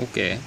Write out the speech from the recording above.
Okay.